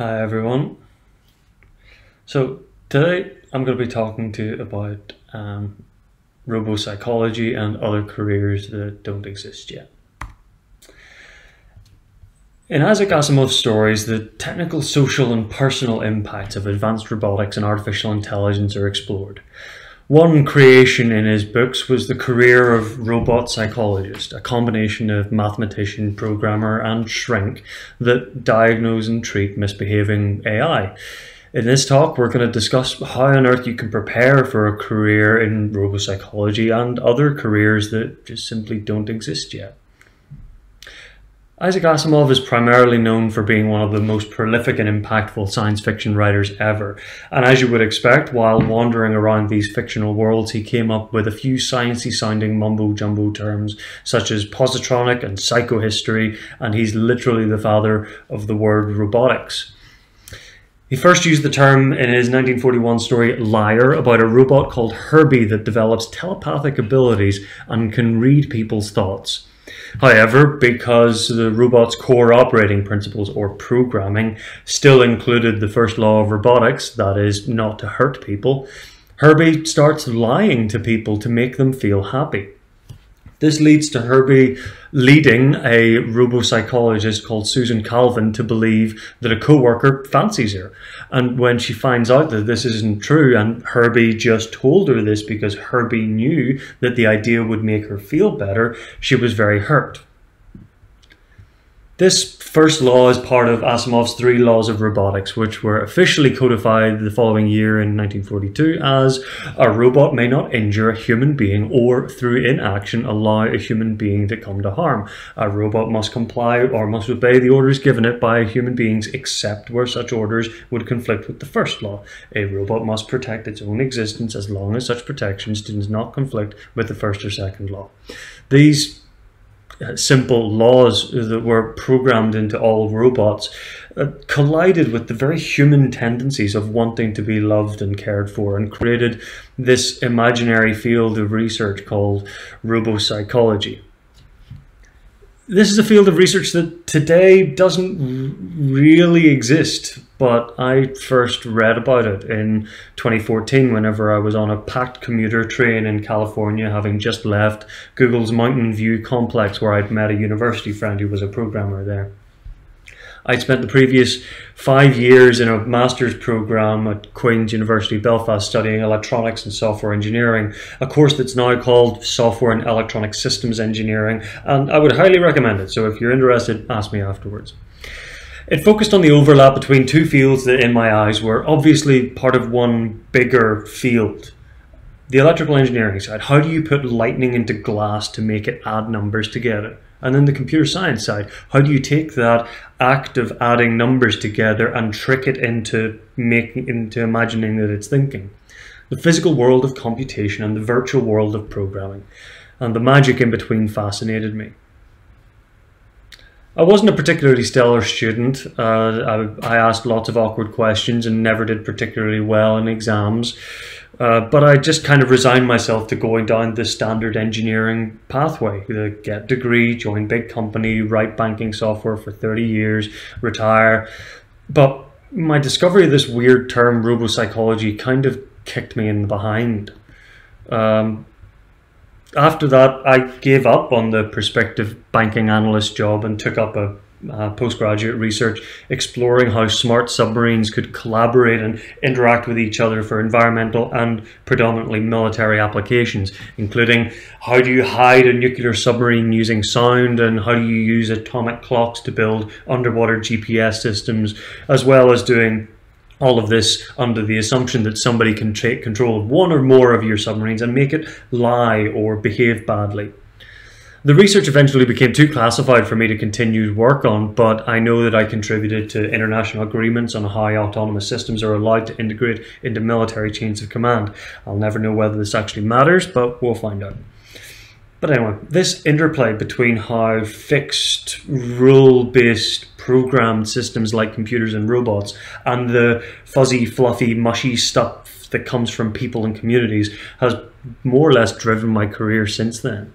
Hi everyone. So today I'm going to be talking to you about um, robo-psychology and other careers that don't exist yet. In Isaac Asimov's stories, the technical, social, and personal impacts of advanced robotics and artificial intelligence are explored. One creation in his books was the career of robot psychologist, a combination of mathematician, programmer, and shrink that diagnose and treat misbehaving AI. In this talk, we're going to discuss how on earth you can prepare for a career in robopsychology and other careers that just simply don't exist yet. Isaac Asimov is primarily known for being one of the most prolific and impactful science fiction writers ever. And as you would expect, while wandering around these fictional worlds, he came up with a few sciencey sounding mumbo jumbo terms such as positronic and psychohistory, and he's literally the father of the word robotics. He first used the term in his 1941 story Liar about a robot called Herbie that develops telepathic abilities and can read people's thoughts. However, because the robot's core operating principles or programming still included the first law of robotics, that is, not to hurt people, Herbie starts lying to people to make them feel happy. This leads to Herbie leading a robo-psychologist called Susan Calvin to believe that a co-worker fancies her. And when she finds out that this isn't true and Herbie just told her this because Herbie knew that the idea would make her feel better, she was very hurt. This first law is part of Asimov's three laws of robotics, which were officially codified the following year in 1942 as a robot may not injure a human being or, through inaction, allow a human being to come to harm. A robot must comply or must obey the orders given it by human beings, except where such orders would conflict with the first law. A robot must protect its own existence as long as such protections do not conflict with the first or second law. These simple laws that were programmed into all robots uh, collided with the very human tendencies of wanting to be loved and cared for and created this imaginary field of research called robopsychology. This is a field of research that today doesn't really exist but I first read about it in 2014 whenever I was on a packed commuter train in California, having just left Google's Mountain View complex where I'd met a university friend who was a programmer there. I'd spent the previous five years in a master's program at Queen's University Belfast studying electronics and software engineering, a course that's now called Software and Electronic Systems Engineering, and I would highly recommend it. So if you're interested, ask me afterwards. It focused on the overlap between two fields that, in my eyes, were obviously part of one bigger field. The electrical engineering side, how do you put lightning into glass to make it add numbers together? And then the computer science side, how do you take that act of adding numbers together and trick it into making into imagining that it's thinking? The physical world of computation and the virtual world of programming. And the magic in between fascinated me. I wasn't a particularly stellar student. Uh, I, I, asked lots of awkward questions and never did particularly well in exams. Uh, but I just kind of resigned myself to going down the standard engineering pathway. The get degree, join big company, write banking software for 30 years, retire. But my discovery of this weird term, robopsychology, kind of kicked me in the behind. Um, after that, I gave up on the prospective banking analyst job and took up a uh, postgraduate research exploring how smart submarines could collaborate and interact with each other for environmental and predominantly military applications, including how do you hide a nuclear submarine using sound and how do you use atomic clocks to build underwater GPS systems, as well as doing all of this under the assumption that somebody can take control of one or more of your submarines and make it lie or behave badly. The research eventually became too classified for me to continue work on, but I know that I contributed to international agreements on how autonomous systems are allowed to integrate into military chains of command. I'll never know whether this actually matters, but we'll find out. But anyway, this interplay between how fixed, rule based, programmed systems like computers and robots and the fuzzy, fluffy, mushy stuff that comes from people and communities has more or less driven my career since then.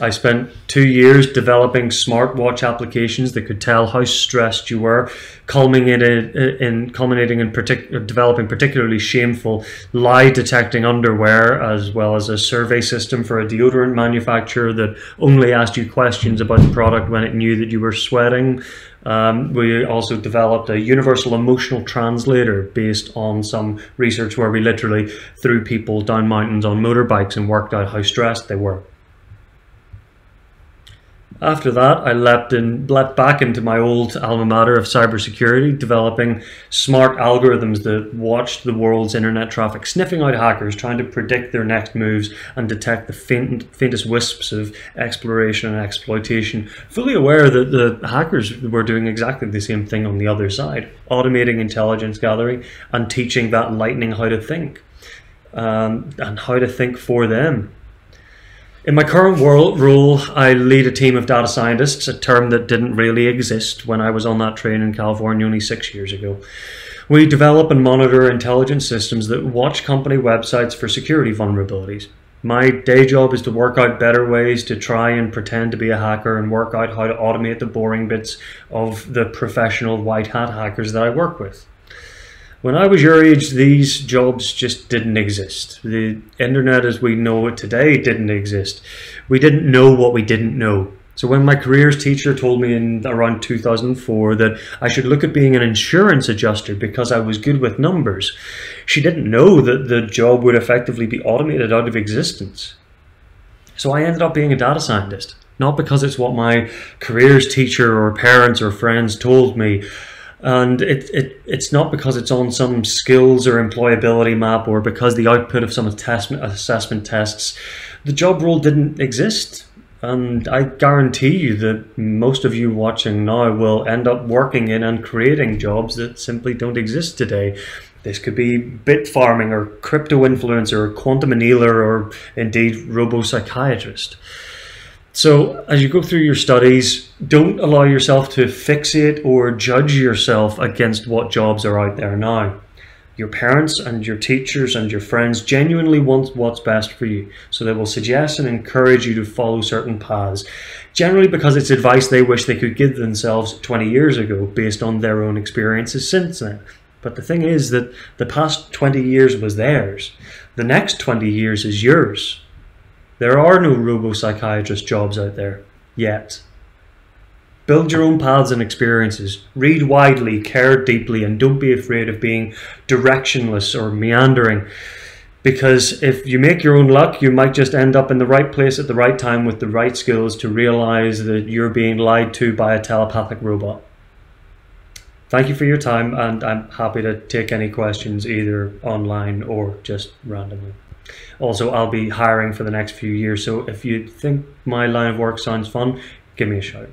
I spent two years developing smartwatch applications that could tell how stressed you were, culminating in culminating in partic- developing particularly shameful lie detecting underwear, as well as a survey system for a deodorant manufacturer that only asked you questions about the product when it knew that you were sweating. Um, we also developed a universal emotional translator based on some research where we literally threw people down mountains on motorbikes and worked out how stressed they were. After that, I leapt, in, leapt back into my old alma mater of cybersecurity, developing smart algorithms that watched the world's internet traffic, sniffing out hackers, trying to predict their next moves and detect the faint, faintest wisps of exploration and exploitation, fully aware that the hackers were doing exactly the same thing on the other side, automating intelligence gathering and teaching that lightning how to think um, and how to think for them. In my current world, role, I lead a team of data scientists, a term that didn't really exist when I was on that train in California only six years ago. We develop and monitor intelligence systems that watch company websites for security vulnerabilities. My day job is to work out better ways to try and pretend to be a hacker and work out how to automate the boring bits of the professional white hat hackers that I work with. When I was your age, these jobs just didn't exist. The internet as we know it today didn't exist. We didn't know what we didn't know. So when my careers teacher told me in around 2004 that I should look at being an insurance adjuster because I was good with numbers, she didn't know that the job would effectively be automated out of existence. So I ended up being a data scientist, not because it's what my careers teacher or parents or friends told me, and it, it it's not because it's on some skills or employability map or because the output of some assessment, assessment tests the job role didn't exist and I guarantee you that most of you watching now will end up working in and creating jobs that simply don't exist today. This could be bit farming or crypto influencer or quantum annealer or indeed robo psychiatrist. So, as you go through your studies, don't allow yourself to fixate or judge yourself against what jobs are out there now. Your parents and your teachers and your friends genuinely want what's best for you, so they will suggest and encourage you to follow certain paths, generally because it's advice they wish they could give themselves 20 years ago based on their own experiences since then. But the thing is that the past 20 years was theirs, the next 20 years is yours. There are no robo-psychiatrist jobs out there yet. Build your own paths and experiences. Read widely, care deeply, and don't be afraid of being directionless or meandering. Because if you make your own luck, you might just end up in the right place at the right time with the right skills to realize that you're being lied to by a telepathic robot. Thank you for your time, and I'm happy to take any questions either online or just randomly. Also, I'll be hiring for the next few years, so if you think my line of work sounds fun, give me a shout.